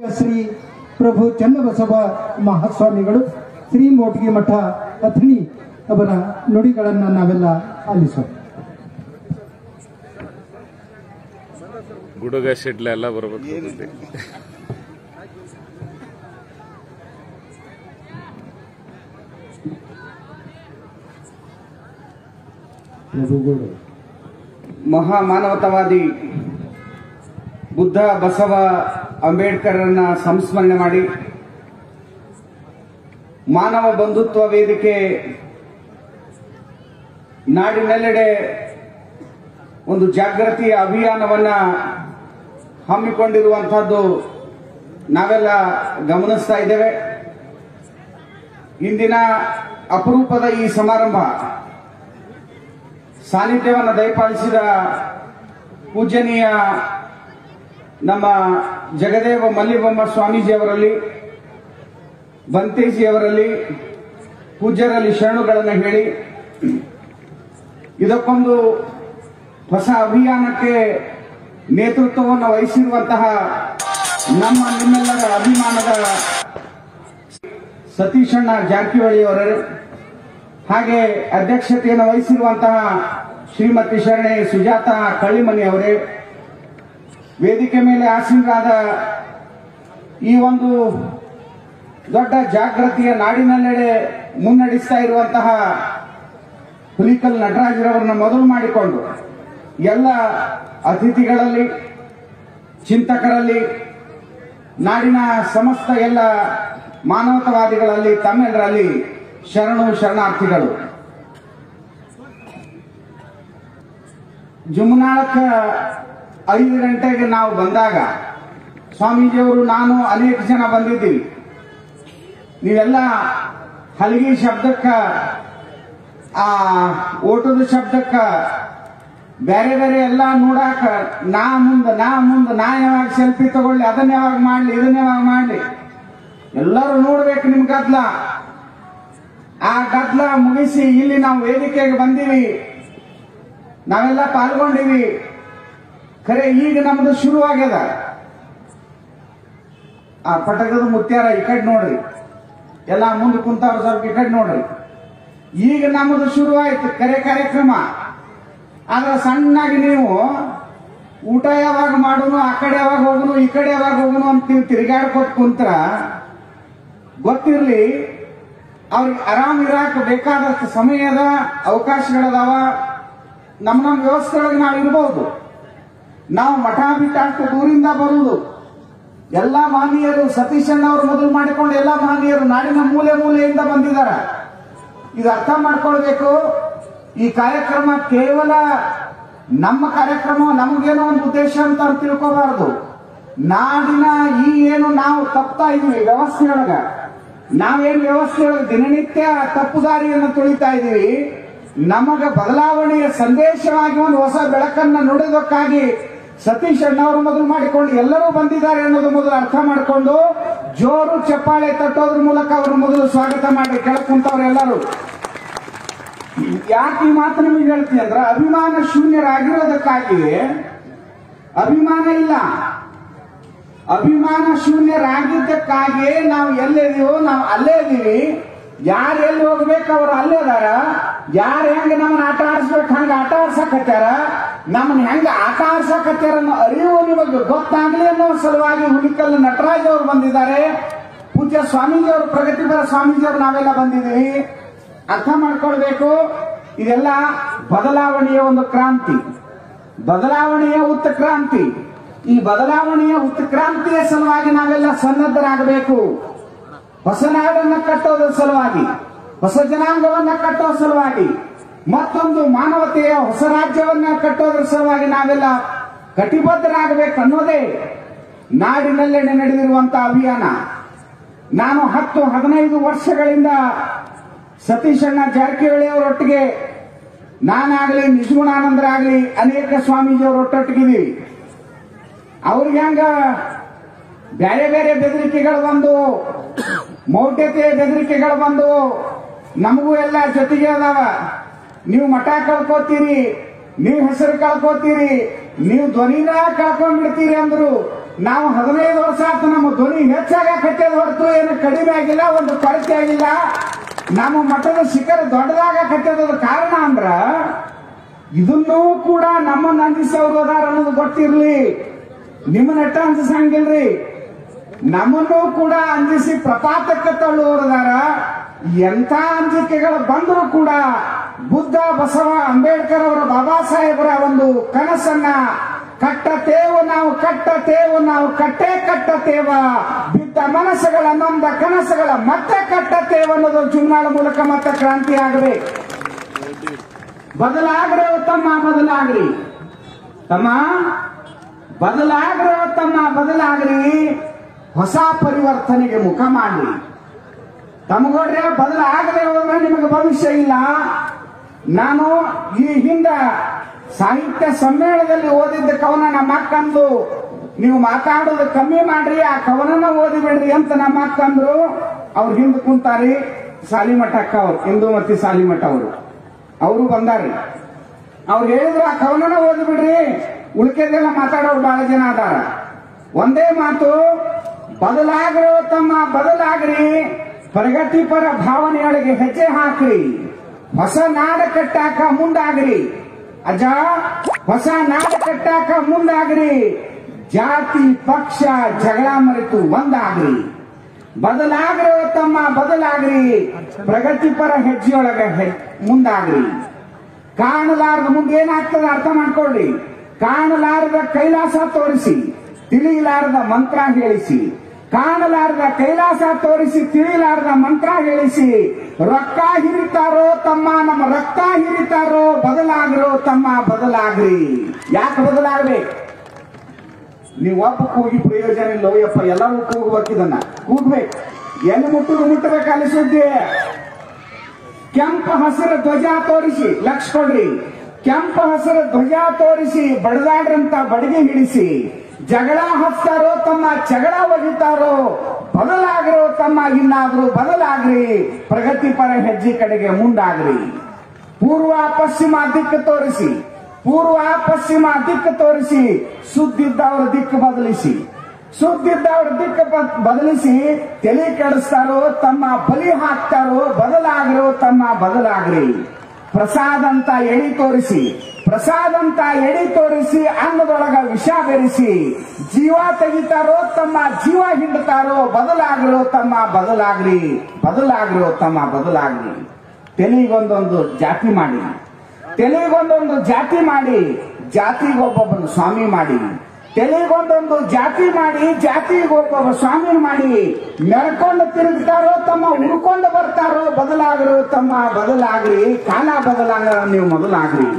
ಶ್ರೀ ಪ್ರಭು ಚನ್ನಬಸವ ಮಹಾಸ್ವಾಮಿಗಳು ಶ್ರೀ ಮೋಟಿಗೆ ಮಠ ಅಥಣಿ ಅವರ ನುಡಿಗಳನ್ನು ನಾವೆಲ್ಲ ಆಲಿಸೋ ಗುಡುಗ ಶೆಡ್ಲೆ ಎಲ್ಲ ಬರಬೇಕು ಮುಂದೆ. ಪ್ರಭುಗಳು ಮಹಾಮಾನವತಾವಾದಿ ಬುದ್ಧ ಬಸವ ಅಂಬೇಡ್ಕರನ್ನ ಸಂಸ್ಮರಣೆ ಮಾಡಿ ಮಾನವ ಬಂಧುತ್ವ ವೇದಿಕೆ ನಾಡಿನೆಲ್ಲೆಡೆ ಒಂದು ಜಾಗೃತಿಯ ಅಭಿಯಾನವನ್ನ ಹಮ್ಮಿಕೊಂಡಿರುವಂತಹದ್ದು ನಾವೆಲ್ಲ ಗಮನಿಸ್ತಾ ಇದ್ದೇವೆ. ಇಂದಿನ ಅಪರೂಪದ ಈ ಸಮಾರಂಭ ಸಾನ್ನಿಧ್ಯವನ್ನು ದಯಪಾಲಿಸಿದ ಪೂಜನೀಯ ನಮ್ಮ ಜಗದೇವ ಮಲ್ಲಿಬೊಮ್ಮ ಸ್ವಾಮೀಜಿಯವರಲ್ಲಿ ಬಂತೇಜಿಯವರಲ್ಲಿ ಪೂಜ್ಯರಲ್ಲಿ ಶರಣುಗಳನ್ನು ಹೇಳಿ, ಇದಕ್ಕೊಂದು ಹೊಸ ಅಭಿಯಾನಕ್ಕೆ ನೇತೃತ್ವವನ್ನು ವಹಿಸಿರುವಂತಹ ನಮ್ಮ ನಿಮ್ಮೆಲ್ಲರ ಅಭಿಮಾನದ ಸತೀಶಣ್ಣ ಜಾರಕಿಹೊಳಿಯವರೇ, ಹಾಗೆ ಅಧ್ಯಕ್ಷತೆಯನ್ನು ವಹಿಸಿರುವಂತಹ ಶ್ರೀಮತಿ ಶರಣೆ ಸುಜಾತ ಕಳ್ಳಿಮನಿ ಅವರೇ ವೇದಿಕೆ ಮೇಲೆ ಆಸೀನರಾದ ಈ ಒಂದು ದೊಡ್ಡ ಜಾಗೃತಿಯ ನಾಡಿನಲ್ಲೆಡೆ ಮುನ್ನಡೆಸ್ತಾ ಇರುವಂತಹ ಹುಲಿಕಲ್ ನಟರಾಜರವರನ್ನ ಮೊದಲು ಮಾಡಿಕೊಂಡು ಎಲ್ಲ ಅತಿಥಿಗಳಲ್ಲಿ, ಚಿಂತಕರಲ್ಲಿ, ನಾಡಿನ ಸಮಸ್ತ ಎಲ್ಲ ಮಾನವತಾವಾದಿಗಳಲ್ಲಿ, ತಮ್ಮೆಲ್ಲರಲ್ಲಿ ಶರಣು ಶರಣಾರ್ಥಿಗಳು. ಜುಮ್ನಾಳಕ್ಕ ಐದು ಗಂಟೆಗೆ ನಾವು ಬಂದಾಗ ಸ್ವಾಮೀಜಿಯವರು, ನಾನು ಅನೇಕ ಜನ ಬಂದಿದ್ದೀವಿ. ನೀವೆಲ್ಲ ಹಲಗಿ ಶಬ್ದಕ್ಕ, ಆ, ಓಟದ ಶಬ್ದಕ್ಕ, ಬೇರೆ ಬೇರೆ ಎಲ್ಲ ನೋಡಾಕ, ನಾ ಮುಂದೆ ನಾ ಮುಂದೆ, ನಾ ಯಾವಾಗ ಸೆಲ್ಫಿ ತಗೊಳ್ಳಿ, ಅದನ್ನ ಯಾವಾಗ ಮಾಡ್ಲಿ, ಇದನ್ನ ಯಾವಾಗ ಮಾಡ್ಲಿ, ಎಲ್ಲರೂ ನೋಡ್ಬೇಕು ನಿಮ್ ಗದ್ಲ. ಆ ಗದ್ಲ ಮುಗಿಸಿ ಇಲ್ಲಿ ನಾವು ವೇದಿಕೆಗೆ ಬಂದೀವಿ. ನಾವೆಲ್ಲ ಪಾಲ್ಗೊಂಡಿವಿ. ಖರೆ ಈಗ ನಮ್ದು ಶುರುವಾಗ್ಯದ. ಆ ಪಟಕದ ಮುತ್ಯಾರ ಈ ಕಡೆ ನೋಡ್ರಿ. ಎಲ್ಲ ಮುಂದೆ ಕುಂತಾರ ಸ್ವಲ್ಪ ಈ ಕಡೆ ನೋಡ್ರಿ. ಈಗ ನಮ್ಮದು ಶುರುವಾಯ್ತು ಕರೆ ಕಾರ್ಯಕ್ರಮ. ಆದ್ರೆ ಸಣ್ಣಾಗಿ ನೀವು ಊಟ ಯಾವಾಗ ಮಾಡೋನು, ಆ ಕಡೆ ಯಾವಾಗ ಹೋಗುನು, ಈ ಕಡೆ ಯಾವಾಗ ಹೋಗುನು ಅಂತ ನೀವು ತಿರುಗಾಡ್ಕೊತ್ ಕುಂತ್ರ ಗೊತ್ತಿರ್ಲಿ, ಅವ್ರಿಗೆ ಆರಾಮ್ ಇರಾಕ ಬೇಕಾದಷ್ಟು ಸಮಯದ ಅವಕಾಶಗಳದಾವ. ನಮ್ಮ ನಮ್ಮ ವ್ಯವಸ್ಥೆಯೊಳಗೆ ನಾವು ಇರ್ಬೋದು ನಾವು ಮಠ ಬಿಟ್ಟು ದೂರಿಂದ ಬರುವುದು. ಎಲ್ಲ ಮಹನೀಯರು ಸತೀಶಣ್ಣ ಅವರು ಮೊದಲು ಮಾಡಿಕೊಂಡು ಎಲ್ಲ ಮಹನೀಯರು ನಾಡಿನ ಮೂಲೆ ಮೂಲೆಯಿಂದ ಬಂದಿದ್ದಾರೆ. ಇದು ಅರ್ಥ ಮಾಡ್ಕೊಳ್ಬೇಕು, ಈ ಕಾರ್ಯಕ್ರಮ ಕೇವಲ ನಮ್ಮ ಕಾರ್ಯಕ್ರಮ ನಮಗೇನೋ ಒಂದು ಉದ್ದೇಶ ಅಂತ ತಿಳ್ಕೋಬಾರದು. ನಾಡಿನ ಈ ಏನು ನಾವು ತಪ್ತಾ ಇದೀವಿ ವ್ಯವಸ್ಥೆಯೊಳಗ ನಾವೇನು ವ್ಯವಸ್ಥೆಯೊಳಗೆ ದಿನನಿತ್ಯ ತಪ್ಪು ದಾರಿಯನ್ನು ತುಳಿತಾ ಇದೀವಿ. ನಮಗ ಬದಲಾವಣೆಯ ಸಂದೇಶವಾಗಿ ಒಂದು ಹೊಸ ಬೆಳಕನ್ನ ನುಡಿದಕ್ಕಾಗಿ ಸತೀಶ್ ಅಣ್ಣವರು ಮೊದಲು ಮಾಡಿಕೊಂಡು ಎಲ್ಲರೂ ಬಂದಿದ್ದಾರೆ ಅನ್ನೋದು ಮೊದಲು ಅರ್ಥ ಮಾಡಿಕೊಂಡು ಜೋರು ಚಪ್ಪಾಳೆ ತಟ್ಟೋದ್ರ ಮೂಲಕ ಅವರು ಮೊದಲು ಸ್ವಾಗತ ಮಾಡಿ ಕೆಳಗೆ ಎಲ್ಲರೂ. ಯಾಕೆ ಈ ಮಾತು ನಿಮಗೆ ಹೇಳ್ತೀನಿ ಅಂದ್ರೆ ಅಭಿಮಾನ ಶೂನ್ಯರಾಗಿರೋದಕ್ಕಾಗಿ ಅಭಿಮಾನ ಇಲ್ಲ. ಅಭಿಮಾನ ಶೂನ್ಯರಾಗಿದ್ದಕ್ಕಾಗಿ ನಾವು ಎಲ್ಲಿದೀವೋ ನಾವು ಅಲ್ಲೇ ಇದೀವಿ ಯಾರು ಎಲ್ಲಿ ಹೋಗ್ಬೇಕು ಅವ್ರು ಅಲ್ಲೇ ಅದಾರ ಯಾರು ಹೆಂಗೆ ನಮ್ಮನ್ನ ಆಟ ಆಡಿಸ್ಬೇಕು, ಹಂಗ ಆಟ ಆಡ್ಸಕತ್ಯಾರ ನಮ್ಮನ್ನ ಹೆಂಗ ಅನ್ನೋ ಅರಿವು ನಿಮಗೆ ಗೊತ್ತಾಗ್ಲಿ ಅನ್ನೋ ಸಲುವಾಗಿ ಹುಲಿಕಲ್ ನಟರಾಜ್ ಅವರು ಬಂದಿದ್ದಾರೆ. ಪೂಜ್ಯ ಸ್ವಾಮೀಜಿ ಅವರು, ಪ್ರಗತಿಪರ ಸ್ವಾಮೀಜಿ ಅವರು ನಾವೆಲ್ಲ ಬಂದಿದ್ದೀವಿ. ಅರ್ಥ ಮಾಡ್ಕೊಳ್ಬೇಕು. ಇದೆಲ್ಲ ಬದಲಾವಣೆಯ ಒಂದು ಕ್ರಾಂತಿ. ಬದಲಾವಣೆಯ ಉತ್ಕ್ರಾಂತಿ ಈ ಬದಲಾವಣೆಯ ಉತ್ಕ್ರಾಂತಿಯ ಸಲುವಾಗಿ ನಾವೆಲ್ಲ ಸನ್ನದ್ಧರಾಗಬೇಕು. ಹೊಸ ನಾಡನ್ನ ಕಟ್ಟೋದ್ರ ಸಲುವಾಗಿ, ಹೊಸ ಜನಾಂಗವನ್ನ ಕಟ್ಟೋ ಸಲುವಾಗಿ. ಮತ್ತೊಂದು ಮಾನವತೆಯ ಹೊಸ ರಾಜ್ಯವನ್ನ ಕಟ್ಟೋದ್ರ ಸಲುವಾಗಿ ನಾವೆಲ್ಲ ಕಟಿಬದ್ಧರಾಗಬೇಕು ಅನ್ನೋದೇ ನಾಡಿನಲ್ಲೆಡೆ ನಡೆದಿರುವಂತಹ ಅಭಿಯಾನ. ನಾನು ಹತ್ತು ಹದಿನೈದು ವರ್ಷಗಳಿಂದ ಸತೀಶಣ್ಣ ಜಾರಕಿಹೊಳಿ ಅವರೊಟ್ಟಿಗೆ ನಾನಾಗ್ಲಿ, ನಿಜಗುಣಾನಂದರಾಗ್ಲಿ ಅನೇಕ ಸ್ವಾಮೀಜಿ ಅವರೊಟ್ಟೊಟ್ಟಿಗಿದ್ದೀವಿ ಅವ್ರಿಗೆ ಹಂಗ ಬೇರೆ ಬೇರೆ ಬೆದರಿಕೆಗಳು ಬಂದು, ಮೌಢ್ಯತೆಯ ಬೆದರಿಕೆಗಳು ಬಂದು, ನಮಗೂ ಎಲ್ಲ ಜೊತೆಗೆ ಅದಾವ. ನೀವು ಮಠ ಕಳ್ಕೋತೀರಿ, ನೀವು ಹೆಸರು ಕಳ್ಕೋತೀರಿ, ನೀವು ಧ್ವನಿನ ಕಳ್ಕೊಂಡ್ಬಿಡ್ತೀರಿ ಅಂದ್ರು, ನಾವು ಹದಿನೈದು ವರ್ಷ ಆಯ್ತು ನಮ್ಮ ಧ್ವನಿ ಹೆಚ್ಚಾಗಕತ್ತೇದ ಹೊರತು ಏನು ಕಡಿಮೆ ಆಗಿಲ್ಲ, ಒಂದು ಕೊರತೆ ಆಗಿಲ್ಲ. ನಮ್ಮ ಮಠದ ಶಿಖರ ದೊಡ್ಡದಾಗಕತ್ತದ ಕಾರಣ ಅಂದ್ರ, ಇದನ್ನೂ ಕೂಡ ನಮ್ಮ ನಂದಿಸೋರು ಅದಾರ ಅನ್ನೋದು ಗೊತ್ತಿರ್ಲಿ. ನಿಮ್ಮ ನೆಟ್ಟ ಅಂಜಿಸಂಗಿಲ್ರಿ? ನಮ್ಮನ್ನು ಕೂಡ ಅಂಜಿಸಿ ಪ್ರಪಾತಕ್ಕೆ ತಳ್ಳುವರದಾರ ಎಂಥ ಅಂಜಿಕೆಗಳು ಬಂದರೂ ಕೂಡ ಬುದ್ಧ ಬಸವ ಅಂಬೇಡ್ಕರ್ ಅವರ ಬಾಬಾ ಸಾಹೇಬರ ಒಂದು ಕನಸನ್ನ, ಕಟ್ಟತೇವು ನಾವು ಕಟ್ಟತೇವು ನಾವು, ಕಟ್ಟೇ ಕಟ್ಟತೇವ, ಬಿದ್ದ ಮನಸ್ಸುಗಳ ನೊಂದ ಕನಸುಗಳ ಮತ್ತೆ ಕಟ್ಟತೇವ ಅನ್ನೋದು ಚುನಾವಣ ಮೂಲಕ ಮತ್ತೆ ಕ್ರಾಂತಿ ಆಗಬೇಕು ಬದಲಾಗ್ರೆ ತಮ್ಮ ಬದಲಾಗ್ರಿ. ತಮ್ಮ ಬದಲಾಗ್ರೆ ತಮ್ಮ ಬದಲಾಗ್ರಿ. ಹೊಸ ಪರಿವರ್ತನೆಗೆ ಮುಖ ಮಾಡ್ರಿ. ತಮಗೋಡ್ರೆ ಬದಲಾಗದೆ ಹೋದ್ರೆ ನಿಮಗೆ ಭವಿಷ್ಯ ಇಲ್ಲ. ನಾನು ಈ ಹಿಂದ ಸಾಹಿತ್ಯ ಸಮ್ಮೇಳನದಲ್ಲಿ ಓದಿದ್ದ ಕವನ ನಮ್ಮ ಅಕ್ಕಂದು ನೀವು ಮಾತಾಡೋದು ಕಮ್ಮಿ ಮಾಡ್ರಿ, ಆ ಕವನನ ಓದಿಬಿಡ್ರಿ ಅಂತ ನಮ್ಮ ಅಕ್ಕಂದ್ರು ಅವ್ರು ಹಿಂದೆ ಕುಂತಾರಿ, ಸಾಲಿಮಠ ಅಕ್ಕ ಅವ್ರು ಇಂದುಮತಿ ಸಾಲಿಮಠ ಅವರು. ಅವರು ಬಂದಾರಿ ಅವ್ರು ಹೇಳಿದ್ರು, ಆ ಕವನನ ಓದಿಬಿಡ್ರಿ. ಉಳಿಕೆದೆಲ್ಲ ಮಾತಾಡೋರು ಬಹಳ ಜನ ಅದಾರ. ಒಂದೇ ಮಾತು, ಬದಲಾಗ್ರೋ ತಮ್ಮ ಬದಲಾಗ್ರಿ, ಪ್ರಗತಿಪರ ಭಾವನೆಯೊಳಗೆ ಹೆಜ್ಜೆ ಹಾಕ್ರಿ. ಹೊಸ ನಾಡ ಕಟ್ಟಾಕ ಮುಂದಾಗ್ರಿ. ಅಜ್ಜ, ಹೊಸ ನಾಡ ಕಟ್ಟಾಕ ಮುಂದಾಗ್ರಿ. ಜಾತಿ, ಪಕ್ಷ, ಜಗಳ ಮರೆತು ಒಂದಾಗ್ರಿ. ಬದಲಾಗ್ರೋ ತಮ್ಮ ಬದಲಾಗ್ರಿ. ಪ್ರಗತಿಪರ ಹೆಜ್ಜೆಯೊಳಗ ಮುಂದಾಗ್ರಿ. ಕಾಣಲಾರದ ಮುಂದೆ ಏನಾಗ್ತದೆ ಅರ್ಥ ಮಾಡ್ಕೊಳ್ಳಿ ಕಾಣಲಾರದ ಕೈಲಾಸ ತೋರಿಸಿ, ತಿಳಿಯಲಾರದ ಮಂತ್ರ ಹೇಳಿಸಿ. ಕಾಣಲಾರದ ಕೈಲಾಸ ತೋರಿಸಿ, ತಿಳಿಲಾರದ ಮಂತ್ರ ಹೇಳಿಸಿ, ರೊಕ್ಕ ಹಿರಿತಾರೋ ತಮ್ಮ, ನಮ್ಮ ರಕ್ತ ಹಿರಿತಾರೋ, ಬದಲಾಗರೋ ತಮ್ಮ, ಬದಲಾಗ್ರಿ. ಯಾಕೆ ಬದಲಾಗ್ಬೇಕು ನೀವು ಒಬ್ಬ ಕೂಗಿ ಪ್ರಯೋಜನ ಇಲ್ಲ ಯಪ್ಪ, ಎಲ್ಲರೂ ಕೂಗ್ಬೇಕಿದನ್ನ ಕೂಗ್ಬೇಕು. ಎಲ್ಲಿ ಮುಟ್ಟುದು ಮುಟ್ಟಬೇಕು ಕೆಂಪು ಕೆಂಪ ಹಸಿರು ಧ್ವಜ ತೋರಿಸಿ, ಲಕ್ಷ ಕೊಡ್ರಿ. ಕೆಂಪು ಹಸಿರು ಧ್ವಜ ತೋರಿಸಿ, ಬಡದಾಡ್ರಂತ ಬಡಿಗೆ ಹಿಡಿಸಿ ಜಗಳ ಹಚ್ತಾರೋ ತಮ್ಮ ಜಗಳ ಒಗಿತಾರೋ, ಬದಲಾಗ್ರೋ ತಮ್ಮ ಇನ್ನಾದ್ರೂ ಬದಲಾಗ್ರಿ, ಪ್ರಗತಿಪರ ಹೆಜ್ಜೆ ಕಡೆಗೆ ಮುಂದಾಗ್ರಿ. ಪೂರ್ವ ಪಶ್ಚಿಮ ದಿಕ್ಕು ತೋರಿಸಿ, ಪೂರ್ವ ಪಶ್ಚಿಮ ದಿಕ್ಕು ತೋರಿಸಿ, ಸುದ್ದಿದ್ದವರ ದಿಕ್ಕು ಬದಲಿಸಿ. ಸುದ್ದಿದ್ದವರ ದಿಕ್ಕು ಬದಲಿಸಿ, ತಲೆ ಕೆಡಿಸ್ತಾರೋ, ತಮ್ಮ ಬಲಿ ಹಾಕ್ತಾರೋ, ಬದಲಾಗ್ರೋ ತಮ್ಮ ಬದಲಾಗ್ರಿ. ಪ್ರಸಾದ್ ಅಂತ ಎಡಿ ತೋರಿಸಿ, ಪ್ರಸಾದ್ ಅಂತ ಎಡಿ ತೋರಿಸಿ, ಅನ್ನದೊಳಗ ವಿಷ ಬೆರೆಸಿ, ಜೀವ ತೆಗಿತಾರೋ ತಮ್ಮ ಜೀವ ಹಿಂಡ್ತಾರೋ ಬದಲಾಗ್ರೋ ತಮ್ಮ ಬದಲಾಗ್ರಿ, ಬದಲಾಗ್ರೋ ತಮ್ಮ ಬದಲಾಗ್ರಿ. ತೆಲಿಗೊಂದೊಂದು ಜಾತಿ ಮಾಡಿ, ತೆಲಿಗೊಂದೊಂದು ಜಾತಿ ಮಾಡಿ, ಜಾತಿಗೊಬ್ಬೊಬ್ಬನ ಸ್ವಾಮಿ ಮಾಡಿ. ತೆಲಿಗೊಂದೊಂದು ಜಾತಿ ಮಾಡಿ ಜಾತಿಗೊಬ್ಬೊಬ್ಬ ಸ್ವಾಮಿ ಮಾಡಿ ನಡ್ಕೊಂಡು ತಿರುಗ್ತಾರೋ, ತಮ್ಮ ಉಳ್ಕೊಂಡು ಬರ್ತಾರೋ ಬದಲಾಗ್ರು ತಮ್ಮ ಬದಲಾಗ್ರಿ ಕಾಲ ಬದಲಾಗ ನೀವು ಮೊದಲಾಗ್ರಿ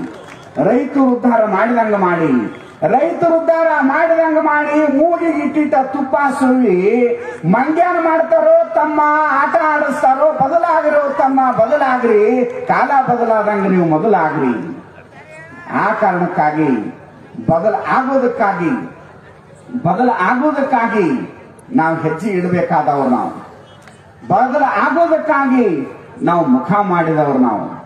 ರೈತರು ಉದ್ಧಾರ ಮಾಡಿದಂಗ ಮಾಡಿ, ರೈತರು ಉದ್ಧಾರ ಮಾಡಿದಂಗ ಮಾಡಿ ಮೂಗಿಗೆ ಇಟ್ಟಿಟ್ಟ ತುಪ್ಪ ಸುಳ್ಳಿ ಮಂಗ್ಯಾನ ಮಾಡ್ತಾರೋ, ತಮ್ಮ ಆಟ ಆಡಿಸ್ತಾರೋ, ಬದಲಾಗಿರೋ, ತಮ್ಮ ಬದಲಾಗ್ರಿ ಕಾಲ ಬದಲಾದಂಗ ನೀವು ಮೊದಲಾಗ್ರಿ ಆ ಕಾರಣಕ್ಕಾಗಿ ಬದಲ ಆಗೋದಕ್ಕಾಗಿ ಬದಲ ಆಗೋದಕ್ಕಾಗಿ ನಾವು ಹೆಜ್ಜೆ ಇಡಬೇಕಾದವರು ನಾವು. ಬದಲಾಗೋದಕ್ಕಾಗಿ ನಾವು ಮುಖ ಮಾಡಿದವರು ನಾವು.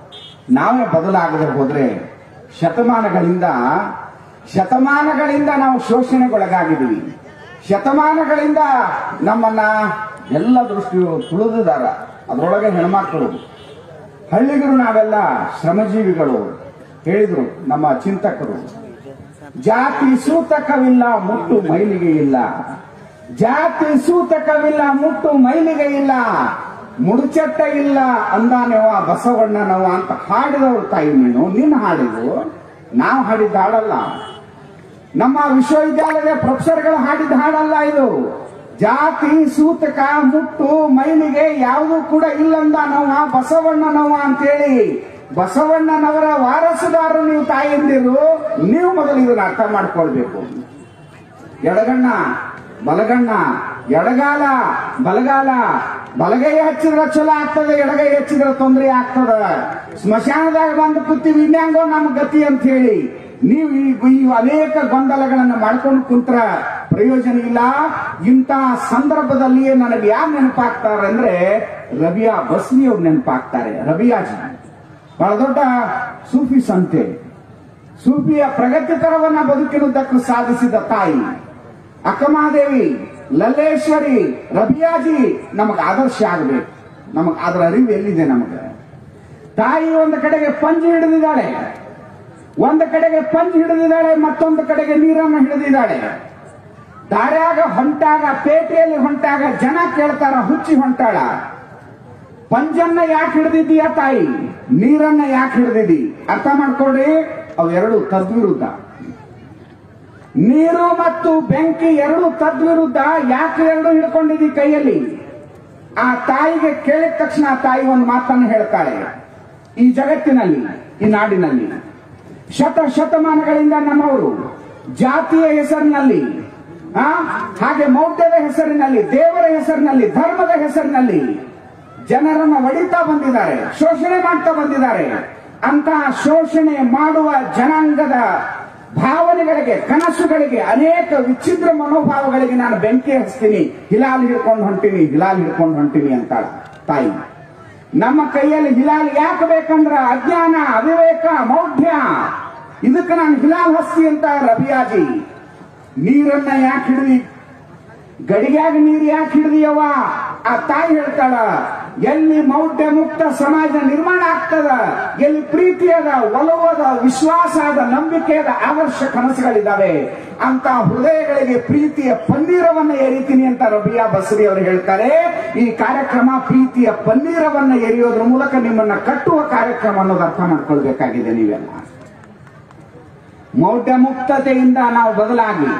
ನಾವೇ ಬದಲಾಗದೆ ಹೋದ್ರೆ ಶತಮಾನಗಳಿಂದ ಶತಮಾನಗಳಿಂದ ನಾವು ಶೋಷಣೆಗೊಳಗಾಗಿದ್ದೀವಿ. ಶತಮಾನಗಳಿಂದ ನಮ್ಮನ್ನ ಎಲ್ಲ ದೃಷ್ಟಿಯು ತುಳಿದಿದಾರ ಅದರೊಳಗೆ ಹೆಣ್ಮಕ್ಳು. ಹಳ್ಳಿಗರು ನಾವೆಲ್ಲ ಶ್ರಮಜೀವಿಗಳು. ಹೇಳಿದ್ರು ನಮ್ಮ ಚಿಂತಕರು. ಜಾತಿ ಸೂತಕವಿಲ್ಲ, ಮುಟ್ಟು ಮೈಲಿಗೆ ಇಲ್ಲ. ಜಾತಿ ಸೂತಕವಿಲ್ಲ, ಮುಟ್ಟು ಮೈಲಿಗೆ ಇಲ್ಲ. ಮುಡುಚಟ್ಟ ಇಲ್ಲ ಅಂದಾನೆವ ಬಸವಣ್ಣನವ ಅಂತ ಹಾಡಿದವರು ತಾಯಿ ನೀನು ನಿನ್ನ ಹಾಡಿದು. ನಾವು ಹಾಡಿದ್ದ ಹಾಡಲ್ಲ. ನಮ್ಮ ವಿಶ್ವವಿದ್ಯಾಲಯದ ಪ್ರೊಫೆಸರ್ಗಳು ಹಾಡಿದ ಹಾಡಲ್ಲ ಇದು. ಜಾತಿ ಸೂತಕ, ಮುಟ್ಟು ಮೈಲಿಗೆ ಯಾವುದೂ ಕೂಡ ಇಲ್ಲಂದ ನಾವು ಬಸವಣ್ಣನವ ಅಂತೇಳಿ. ಬಸವಣ್ಣನವರ ವಾರಸುದಾರರು ನೀವು ತಾಯಿಯಂದಿರು ನೀವು ಮೊದಲು ಇದನ್ನ ಅರ್ಥ ಮಾಡ್ಕೊಳ್ಬೇಕು. ಎಡಗಣ್ಣ, ಬಲಗಣ್ಣ, ಎಡಗಾಲ, ಬಲಗಾಲ. ಬಲಗೈ ಹಚ್ಚಿದ್ರೆ ಚಲೋ ಆಗ್ತದೆ, ಎಡಗೈ ಹಚ್ಚಿದ್ರೆ ತೊಂದರೆ ಆಗ್ತದ. ಸ್ಮಶಾನದಾಗ ಬಂದು ಕೂತೀವಿ, ಇನ್ಯಾಂಗೋ ನಮ್ಮ ಗತಿ ಅಂತ ಹೇಳಿ. ನೀವು ಈ ಅನೇಕ ಗೊಂದಲಗಳನ್ನು ಮಾಡ್ಕೊಂಡು ಕುಂತ್ರ ಪ್ರಯೋಜನ ಇಲ್ಲ. ಇಂತಹ ಸಂದರ್ಭದಲ್ಲಿಯೇ ನನಗೆ ಯಾರು ನೆನಪಾಗ್ತಾರೆ ಅಂದ್ರೆ ರಬಿಯಾ ಬಸ್ನಿಯವ್ರು ನೆನಪಾಗ್ತಾರೆ, ರಬಿಯಾಜಿ. ಬಹಳ ದೊಡ್ಡ ಸೂಫಿ ಸಂತೆ. ಸೂಫಿಯ ಪ್ರಗತಿತರವನ್ನ ಬದುಕಿನುದ್ದಕ್ಕೂ ಸಾಧಿಸಿದ ತಾಯಿ ಅಕ್ಕಮಾದೇವಿ, ಲಲ್ಲೇಶ್ವರಿ, ರಬಿಯಾಜಿ ನಮಗೆ ಆದರ್ಶ ಆಗಬೇಕು. ನಮಗೆ ಅದರ ಅರಿವು ಎಲ್ಲಿದೆ ನಮಗೆ? ತಾಯಿ ಒಂದು ಕಡೆಗೆ ಪಂಜಿ ಹಿಡಿದಿದ್ದಾಳೆ, ಒಂದು ಕಡೆಗೆ ಪಂಜಿ ಹಿಡಿದಿದ್ದಾಳೆ, ಮತ್ತೊಂದು ಕಡೆಗೆ ನೀರನ್ನು ಹಿಡಿದಿದ್ದಾಳೆ. ದಾರ್ಯಾಗ ಹೊಂಟಾಗ, ಪೇಟೆಯಲ್ಲಿ ಹೊಂಟಾಗ ಜನ ಕೇಳ್ತಾರ, ಹುಚ್ಚಿ ಹೊಂಟಾಳ. ಪಂಜನ್ನ ಯಾಕೆ ಹಿಡಿದಿದ್ದೀಯಾ ತಾಯಿ? ನೀರನ್ನ ಯಾಕೆ ಹಿಡಿದಿದ್ದಿ ಅರ್ಥ ಮಾಡ್ಕೊಳ್ರಿ. ಅವೆರಡು ತದ್ವಿರುದ್ಧ. ನೀರು ಮತ್ತು ಬೆಂಕಿ ಎರಡು ತದ್ವಿರುದ್ಧ. ಯಾಕೆ ಎರಡು ಹಿಡ್ಕೊಂಡಿದ್ದಿ ಕೈಯಲ್ಲಿ? ಆ ತಾಯಿಗೆ ಕೇಳಿದ ತಕ್ಷಣ ಆ ತಾಯಿ ಒಂದು ಮಾತನ್ನು ಹೇಳ್ತಾಳೆ. ಈ ಜಗತ್ತಿನಲ್ಲಿ, ಈ ನಾಡಿನಲ್ಲಿ, ಶತ ಶತಮಾನಗಳಿಂದ ನಮ್ಮವರು, ಜಾತಿಯ ಹೆಸರಿನಲ್ಲಿ ಹಾಗೆ ಮೌಢ್ಯದ ಹೆಸರಿನಲ್ಲಿ, ದೇವರ ಹೆಸರಿನಲ್ಲಿ, ಧರ್ಮದ ಹೆಸರಿನಲ್ಲಿ ಜನರನ್ನ ಹೊಡಿತಾ ಬಂದಿದ್ದಾರೆ, ಶೋಷಣೆ ಮಾಡ್ತಾ ಬಂದಿದ್ದಾರೆ. ಅಂತಹ ಶೋಷಣೆ ಮಾಡುವ ಜನಾಂಗದ ಭಾವನೆಗಳಿಗೆ, ಕನಸುಗಳಿಗೆ, ಅನೇಕ ವಿಚಿತ್ರ ಮನೋಭಾವಗಳಿಗೆ ನಾನು ಬೆಂಕಿ ಹಚ್ತೀನಿ. ಹಿಲಾಲ್ ಹಿಡ್ಕೊಂಡು ಹೊಂಟೀನಿ, ಹಿಲಾಲ್ ಹಿಡ್ಕೊಂಡು ಹೊಂಟೀನಿ ಅಂತ ತಾಯಿ. ನಮ್ಮ ಕೈಯಲ್ಲಿ ಹಿಲಾಲ್ ಯಾಕೆ ಬೇಕಂದ್ರ ಅಜ್ಞಾನ, ಅವಿವೇಕ, ಮೌಢ್ಯ. ಇದಕ್ಕೆ ನಾನು ಹಿಲಾಲ್ ಹಸ್ತಿ ಅಂತ ರಬಿಯಾಜಿ ನೀರನ್ನ ಯಾಕೆ ಹಿಡಿದಿ? ಗಡಿಗ್ಯಾಗ ನೀರು ಯಾಕೆ ಹಿಡಿದಿಯವ್ವ? ಆ ತಾಯಿ ಹೇಳ್ತಾಳ ಎಲ್ಲಿ ಮೌಢ್ಯ ಮುಕ್ತ ಸಮಾಜ ನಿರ್ಮಾಣ ಆಗ್ತದ, ಎಲ್ಲಿ ಪ್ರೀತಿ ಅದ ಒಲವದ ವಿಶ್ವಾಸ ಅದ ನಂಬಿಕೆ ಅದ ಆದರ್ಶ ಕನಸುಗಳಿದ್ದಾವೆ ಅಂತ ಹೃದಯಗಳಿಗೆ ಪ್ರೀತಿಯ ಪನ್ನೀರವನ್ನ ಎರಿತೀನಿ ಅಂತ ರಬಿಯಾ ಬಸರಿ ಅವರು ಹೇಳ್ತಾರೆ. ಈ ಕಾರ್ಯಕ್ರಮ ಪ್ರೀತಿಯ ಪನ್ನೀರವನ್ನ ಎರಿಯೋದ್ರ ಮೂಲಕ ನಿಮ್ಮನ್ನ ಕಟ್ಟುವ ಕಾರ್ಯಕ್ರಮ ಅನ್ನೋದು ಅರ್ಥ ಮಾಡ್ಕೊಳ್ಬೇಕಾಗಿದೆ ನೀವೆಲ್ಲ. ಮೌಢ್ಯ ಮುಕ್ತತೆಯಿಂದ ನಾವು ಬದಲಾಗಿ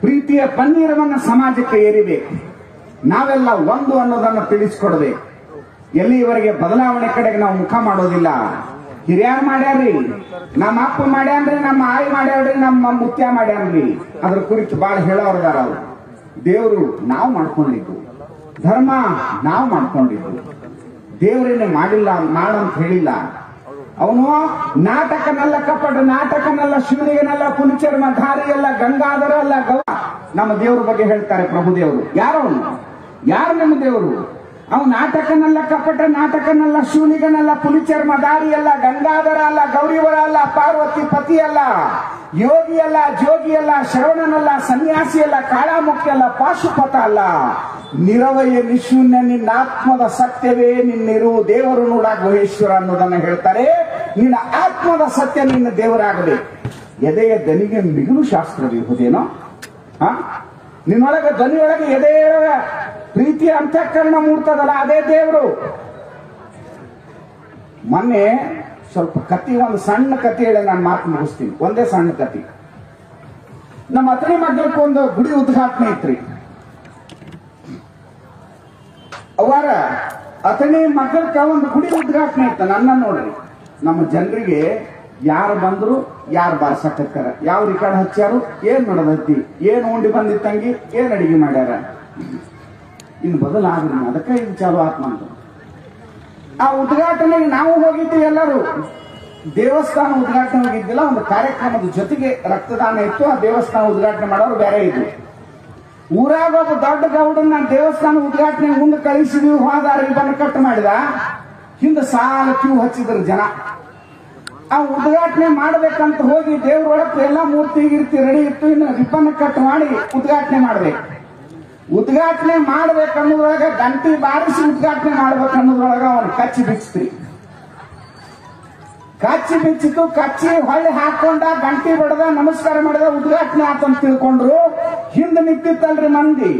ಪ್ರೀತಿಯ ಪನ್ನೀರವನ್ನ ಸಮಾಜಕ್ಕೆ ಏರಿಬೇಕು ನಾವೆಲ್ಲ ಒಂದು ಅನ್ನೋದನ್ನು ತಿಳಿಸ್ಕೊಡ್ಬೇಕು. ಎಲ್ಲಿವರೆಗೆ ಬದಲಾವಣೆ ಕಡೆಗೆ ನಾವು ಮುಖ ಮಾಡೋದಿಲ್ಲ. ಹಿರಿಯಾರ್ ಮಾಡ್ಯಾರ್ರಿ, ನಮ್ಮ ಅಪ್ಪ ಮಾಡ್ಯಾನ್ರಿ, ನಮ್ಮ ಆಯಿ ಮಾಡ್ಯಾರ್ರಿ, ನಮ್ಮ ಮುತ್ಯ ಮಾಡ್ಯಾನ್ರಿ. ಅದ್ರ ಕುರಿತು ಬಹಳ ಹೇಳೋರ್ದಾರ ಅವ್ರು ದೇವರು ನಾವು ಮಾಡ್ಕೊಂಡಿದ್ದು. ಧರ್ಮ ನಾವು ಮಾಡ್ಕೊಂಡಿದ್ದು. ದೇವರೇನೆ ಮಾಡಿಲ್ಲ, ಮಾಡಂತ ಹೇಳಿಲ್ಲ. ಅವನು ನಾಟಕನೆಲ್ಲ ಕಪಟ, ನಾಟಕನೆಲ್ಲ ಶಿವನಿಗನಲ್ಲ ಪುಲಿಚರ್ಮ ಧಾರಿ ಎಲ್ಲ ಗಂಗಾಧರ ಅಲ್ಲ ಗೌ ನಮ್ಮ ದೇವ್ರ ಬಗ್ಗೆ ಹೇಳ್ತಾರೆ ಪ್ರಭುದೇವರು. ಯಾರು ಅವನು ಯಾರು ನಮ್ಮ ದೇವರು? ಅವನು ನಾಟಕನಲ್ಲ ಕಪಟ, ನಾಟಕನಲ್ಲ ಶೂನಿಗನಲ್ಲ ಪುಲಿಚರ್ಮ ದಾರಿ ಅಲ್ಲ ಗಂಗಾಧರ ಅಲ್ಲ, ಗೌರಿವರ ಅಲ್ಲ, ಪಾರ್ವತಿ ಪತಿ ಅಲ್ಲ, ಯೋಗಿ ಅಲ್ಲ, ಜೋಗಿ ಅಲ್ಲ ಶ್ರವಣನಲ್ಲ ಸನ್ಯಾಸಿ ಅಲ್ಲ ಕಾಳಾಮುಖ್ಯ ಅಲ್ಲ, ಪಾಶುಪತ ಅಲ್ಲ. ನಿರವಯ ನಿಶೂನ್ಯ ನಿನ್ನ ಆತ್ಮದ ಸತ್ಯವೇ ನಿನ್ನಿರು ದೇವರು ನೋಡ ಗುಹೇಶ್ವರ ಅನ್ನೋದನ್ನ ಹೇಳ್ತಾರೆ. ನಿನ್ನ ಆತ್ಮದ ಸತ್ಯ ನಿನ್ನ ದೇವರಾಗಬೇಕು. ಎದೆಯ ದನಿಗೆ ಮಿಗಿಲು ಶಾಸ್ತ್ರವಿರುವುದೇನೋ? ಹ? ನಿನ್ನೊಳಗೆ ದನಿಯೊಳಗೆ ಎದೆಯ ಪ್ರೀತಿಯ ಅಂತಃಕರಣ ಮೂಡ್ತದಲ್ಲ, ಅದೇ ದೇವರು. ಮೊನ್ನೆ ಸ್ವಲ್ಪ ಕತಿ, ಒಂದು ಸಣ್ಣ ಕತಿ ಹೇಳಿ ನಾನು ಮಾತು ಮುಗಿಸ್ತೀನಿ. ಒಂದೇ ಸಣ್ಣ ಕತಿ. ನಮ್ಮ ಅತನಿ ಮಗ್ಳಕ್ಕೆ ಒಂದು ಗುಡಿ ಉದ್ಘಾಟನೆ ಐತ್ರಿ ಅವರ ಅತನಿ ಮಗ್ಳಕ್ಕ ಒಂದು ಗುಡಿ ಉದ್ಘಾಟನೆ ಇತ್ತು, ನನ್ನ ನೋಡ್ರಿ. ನಮ್ಮ ಜನರಿಗೆ ಯಾರು ಬಂದ್ರು, ಯಾರು ಬಾರ್ಸಕತ್ತಾರ ಯಾವ ರಿಕಾರ್ಡ್ ಹಚ್ಚಾರು ಏನ್ ನೋಡದತ್ತಿ ಏನ್ ಉಂಡಿ ಬಂದಿತ್ತಂಗಿ ಏನ್ ಅಡಿಗೆ ಮಾಡ್ಯಾರ? ಇನ್ನು ಬದಲಾಗ್ರಿ ಅದಕ್ಕೆ ಇದು ಚಾಲು ಆತ್ಮ ಅಂತ. ಆ ಉದ್ಘಾಟನೆಗೆ ನಾವು ಹೋಗಿದ್ವಿ ಎಲ್ಲರೂ. ದೇವಸ್ಥಾನ ಉದ್ಘಾಟನೆ ಹೋಗಿದ್ದಿಲ್ಲ, ಒಂದು ಕಾರ್ಯಕ್ರಮದ ಜೊತೆಗೆ ರಕ್ತದಾನ ಇತ್ತು. ಆ ದೇವಸ್ಥಾನ ಉದ್ಘಾಟನೆ ಮಾಡೋರು ಬೇರೆ ಇದ್ರು. ಊರಾಗ ದೊಡ್ಡ ಗೌಡನ್ನ ದೇವಸ್ಥಾನ ಉದ್ಘಾಟನೆ ಮುಂದೆ ಕಳಿಸಿದ್ವಿ ಹೋದ ಬಂದು ಕಟ್ ಮಾಡಿದ. ಹಿಂದೆ ಸಾಲ ಕ್ಯೂ ಹಚ್ಚಿದ್ರು ಜನ. ಆ ಉದ್ಘಾಟನೆ ಮಾಡ್ಬೇಕಂತ ಹೋಗಿ ದೇವ್ರ ಎಲ್ಲಾ ಎಲ್ಲ ಮೂರ್ತಿ, ಗಿರ್ತಿ ರೆಡಿ ಇತ್ತು. ಇನ್ನು ರಿಬ್ಬನ್ ಕಟ್ ಮಾಡಿ ಉದ್ಘಾಟನೆ ಮಾಡ್ಬೇಕು. ಉದ್ಘಾಟನೆ ಮಾಡ್ಬೇಕನ್ನೋದ್ರೊಳಗ ಗಂಟಿ ಬಾರಿಸಿ ಉದ್ಘಾಟನೆ ಮಾಡ್ಬೇಕನ್ನೋದ್ರೊಳಗ ಅವನು ಕಚ್ಚಿ ಬಿಚ್ಚ್ತ್ರಿ ಕಚ್ಚಿ ಬಿಚ್ಚಿತು ಕಚ್ಚಿ ಹೊಳ್ಳಿ ಹಾಕೊಂಡ, ಗಂಟಿ ಬಡದ, ನಮಸ್ಕಾರ ಮಾಡಿದ ಉದ್ಘಾಟನೆ ಆತಂತ ತಿಳ್ಕೊಂಡ್ರು. ಹಿಂದೆ ನಿಂತಿತ್ತಲ್ರಿ ಮಂದಿ.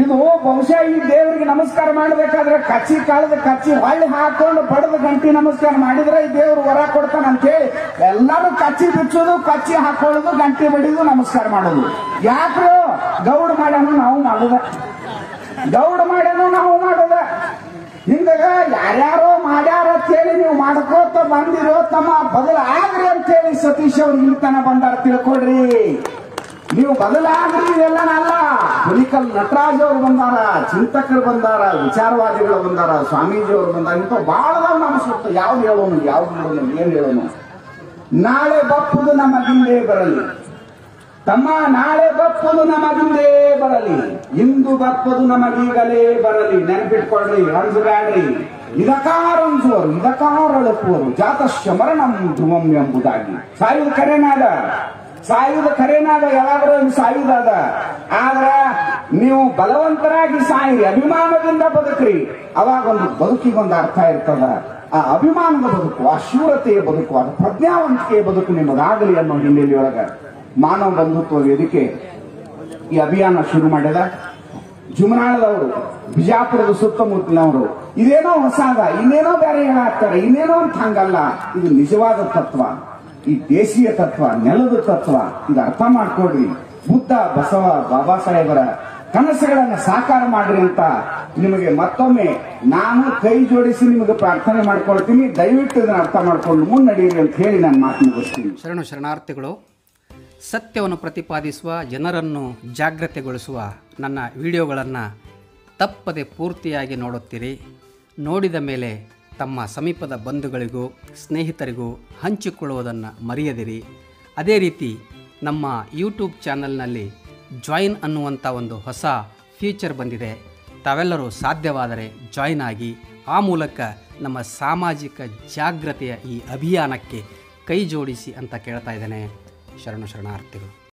ಇದು ಬಹುಶಃ ಈ ದೇವರಿಗೆ ನಮಸ್ಕಾರ ಮಾಡ್ಬೇಕಾದ್ರೆ ಕಚ್ಚಿ ಕಾಳದ, ಕಚ್ಚಿ ಹೊಳ್ಳಿ ಹಾಕೊಂಡು, ಬಡದ ಗಂಟಿ ನಮಸ್ಕಾರ ಮಾಡಿದ್ರೆ ಈ ದೇವ್ರು ವರ ಕೊಡ್ತಾನ ಅಂತ ಹೇಳಿ ಎಲ್ಲರೂ ಕಚ್ಚಿ ಬಿಚ್ಚೋದು, ಕಚ್ಚಿ ಹಾಕೊಳ್ಳೋದು, ಗಂಟಿ ಬಡಿದು ನಮಸ್ಕಾರ ಮಾಡೋದು. ಯಾಕ್ರು ಗೌಡ್ ಮಾಡ್ಯಾನು ನಾವು ಮಾಡುದ. ಗೌಡ ಮಾಡ್ಯಾನು ನಾವು ಮಾಡುದ. ಹಿಂದಾಗ ಯಾರ್ಯಾರೋ ಮಾಡ್ಯಾರ ಅಂತೇಳಿ ನೀವು ಮಾಡ್ಕೋತ ಬಂದಿರೋ ತಮ್ಮ ಬದಲಾಗ್ರಿ ಅಂತ ಹೇಳಿ ಸತೀಶ್ ಅವ್ರು ಇಲ್ಲಿ ಬಂದಾರ ತಿಳ್ಕೊಡ್ರಿ ನೀವು ಬದಲಾಗ್ರಿ ಇದೆಲ್ಲನಲ್ಲ ಹುಲಿಕಲ್ ನಟರಾಜ್ ಅವ್ರು ಬಂದಾರ, ಚಿಂತಕರು ಬಂದಾರ, ವಿಚಾರವಾದಿಗಳು ಬಂದಾರ, ಸ್ವಾಮೀಜಿ ಅವರು ಬಂದಾರ. ಇಂಥ ಬಹಳ ನಮ್ಮ ಯಾವ್ದು ಹೇಳೋನು ಯಾವ್ದು ಹೇಳೋನು ಏನ್ ಹೇಳೋನು. ನಾಳೆ ಬಪ್ಪುದು ನಮ್ಮ ಹಿಂದೆ ಬರಲಿ. ತಮ್ಮ ನಾಳೆ ಬಪ್ಪದು ನಮಗಿಂದೇ ಬರಲಿ, ಇಂದು ಬಪ್ಪದು ನಮಗೀಗಲೇ ಬರಲಿ ನೆನಪಿಟ್ಕೊಳ್ಳಿ ಅಂಜಬ್ಯಾಡ್ರಿ ಬ್ಯಾಡ್ರಿ. ಇದಕಾರಂಜುವರು ಇದಕಾರಳಪ್ಪುವರು ಜಾತಶ್ಯ ಮರಣಂ ಧ್ರುವಂ ಎಂಬುದಾಗಿ. ಸಾಯುವುದು ಕರೆನಾದ ಸಾಯುವುದು ಕರೆನಾದ ಯಾವಾಗಲೂ ಸಾಯುವುದಾದ ಆದ್ರ ನೀವು ಬಲವಂತರಾಗಿ ಸಾಯಿ ಅಭಿಮಾನದಿಂದ ಬದುಕ್ರಿ. ಅವಾಗ ಒಂದು ಬದುಕಿಗೊಂದು ಅರ್ಥ ಇರ್ತದ. ಆ ಅಭಿಮಾನದ ಬದುಕು, ಆ ಶೂರತೆಯ ಬದುಕು, ಆ ಪ್ರಜ್ಞಾವಂತಿಕೆಯ ಬದುಕು ನಿಮಗಾಗಲಿ ಅನ್ನೋ ಹಿನ್ನೆಲೆಯೊಳಗ. ಮಾನವ ಬಂಧುತ್ವ ವೇದಿಕೆ ಈ ಅಭಿಯಾನ ಶುರು ಮಾಡ್ಯದ. ಜುಮನಾಳದವರು, ಬಿಜಾಪುರದ ಸುತ್ತಮುತ್ತಲಿನವರು, ಇದೇನೋ ಹೊಸಾದ ಇನ್ನೇನೋ ಬೇರೆ ಹೇಳಾಗ್ತಾರೆ ಇನ್ನೇನೋ ಅಂತ ಹಂಗಲ್ಲ. ಇದು ನಿಜವಾದ ತತ್ವ. ಈ ದೇಶೀಯ ತತ್ವ, ನೆಲದ ತತ್ವ, ಇದು ಅರ್ಥ ಮಾಡ್ಕೊಡ್ರಿ ಬುದ್ಧ, ಬಸವ, ಬಾಬಾ ಸಾಹೇಬರ ಕನಸುಗಳನ್ನು ಸಾಕಾರ ಮಾಡ್ರಿ ಅಂತ ನಿಮಗೆ ಮತ್ತೊಮ್ಮೆ ನಾನು ಕೈ ಜೋಡಿಸಿ ನಿಮಗೆ ಪ್ರಾರ್ಥನೆ ಮಾಡ್ಕೊಳ್ತೀನಿ. ದಯವಿಟ್ಟು ಇದನ್ನ ಅರ್ಥ ಮಾಡ್ಕೊಂಡು ಮುನ್ನಡೀರಿ ಅಂತ ಹೇಳಿ ನಾನು ಮಾತು ಮುಗಿಸ್ತೀನಿ ಶರಣು ಶರಣಾರ್ಥಿಗಳು ಸತ್ಯವನ್ನು ಪ್ರತಿಪಾದಿಸುವ, ಜನರನ್ನು ಜಾಗೃತೆಗೊಳಿಸುವ ನನ್ನ ವಿಡಿಯೋಗಳನ್ನು ತಪ್ಪದೆ ಪೂರ್ತಿಯಾಗಿ ನೋಡುತ್ತೀರಿ. ನೋಡಿದ ಮೇಲೆ ತಮ್ಮ ಸಮೀಪದ ಬಂಧುಗಳಿಗೂ ಸ್ನೇಹಿತರಿಗೂ ಹಂಚಿಕೊಳ್ಳುವುದನ್ನು ಮರೆಯದಿರಿ. ಅದೇ ರೀತಿ ನಮ್ಮ ಯೂಟ್ಯೂಬ್ ಚಾನಲ್ನಲ್ಲಿ ಜಾಯಿನ್ ಅನ್ನುವಂಥ ಒಂದು ಹೊಸ ಫೀಚರ್ ಬಂದಿದೆ. ತಾವೆಲ್ಲರೂ ಸಾಧ್ಯವಾದರೆ ಜಾಯಿನ್ ಆಗಿ, ಆ ಮೂಲಕ ನಮ್ಮ ಸಾಮಾಜಿಕ ಜಾಗ್ರತೆಯ ಈ ಅಭಿಯಾನಕ್ಕೆ ಕೈ ಜೋಡಿಸಿ ಅಂತ ಕೇಳ್ತಾ ಇದ್ದೇನೆ. ಶರಣು ಶರಣಾರ್ಥಿಗಳು.